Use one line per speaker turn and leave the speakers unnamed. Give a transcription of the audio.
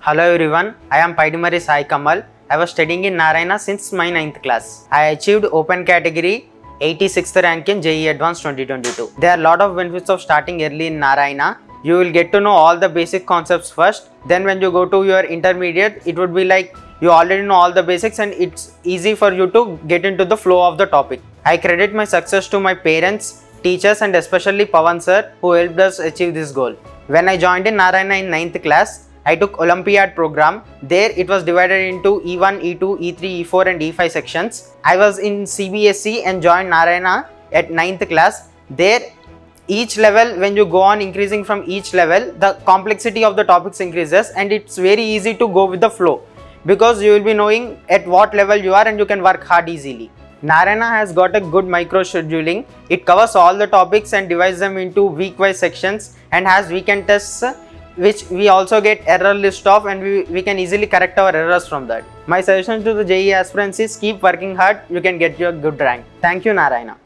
Hello everyone, I am Paidimari Sai Kamal. I was studying in Narayana since my 9th class. I achieved open category 86th rank in JEE Advanced 2022. There are a lot of benefits of starting early in Narayana. You will get to know all the basic concepts first. Then when you go to your intermediate, it would be like you already know all the basics and it's easy for you to get into the flow of the topic. I credit my success to my parents, teachers and especially Pawan sir who helped us achieve this goal. When I joined in Narayana in 9th class, I took Olympiad program. There it was divided into E1, E2, E3, E4 and E5 sections. I was in CBSE and joined Narayana at 9th class. There each level when you go on increasing from each level the complexity of the topics increases and it's very easy to go with the flow because you will be knowing at what level you are and you can work hard easily. Narayana has got a good micro scheduling. It covers all the topics and divides them into week wise sections and has weekend tests which we also get error list of and we, we can easily correct our errors from that. My suggestion to the JEE aspirants is keep working hard, you can get your good rank. Thank you Narayana.